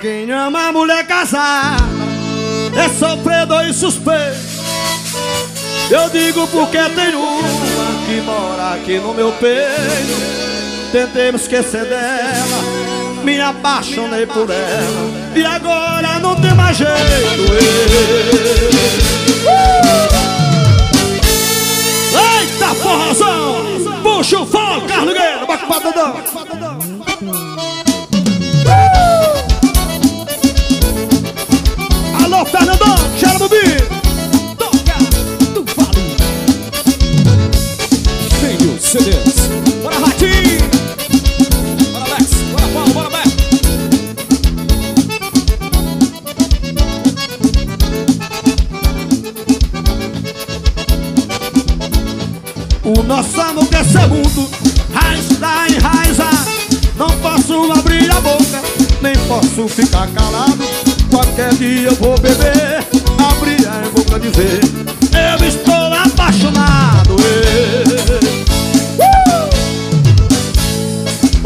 Quem ama mulher casada é sofredor e suspeito. Eu digo porque tem uma que mora aqui no meu peito. Tentei me esquecer dela, me apaixonei por ela. E agora não tem mais jeito. Eita forrozão! Puxa o fogo, Carlos Guerreiro, bate pra CDs. Bora, Ratinho. Bora, Alex. Bora, Paulo. Bora, Beto. O nosso amor quer ser mundo, raiz está enraizado. Não posso abrir a boca, nem posso ficar calado. Qualquer dia eu vou beber,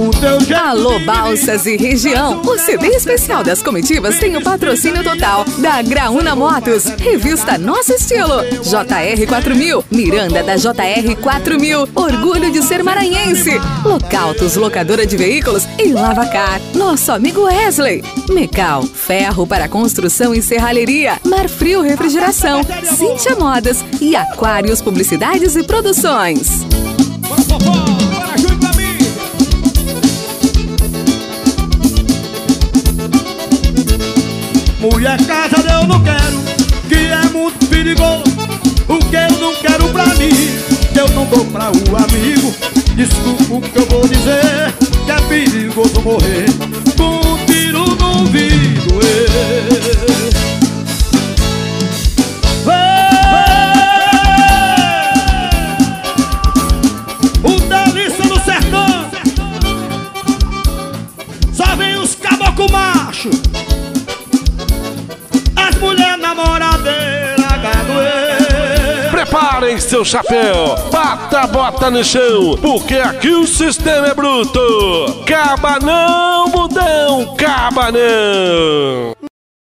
O teu jeito Alô, Balsas e região. O CD especial das comitivas tem o patrocínio total da Graúna Motos, revista Nosso Estilo, JR 4000, Miranda da JR 4000, Orgulho de ser maranhense, Locautos, locadora de veículos e Lavacar, nosso amigo Wesley, Mecal, ferro para construção e serralheria, Marfrio Refrigeração, Cintia Modas e Aquários Publicidades e Produções. Mulher casada eu não quero, que é muito perigoso. O que eu não quero pra mim, eu não dou pra o amigo. Desculpa o que eu vou dizer, que é perigoso morrer com um tiro no ouvido. ê. Ê! Namoradeira gadoeira Preparem seu chapéu, bata a bota no chão, porque aqui o sistema é bruto. Caba não, mudão, caba não.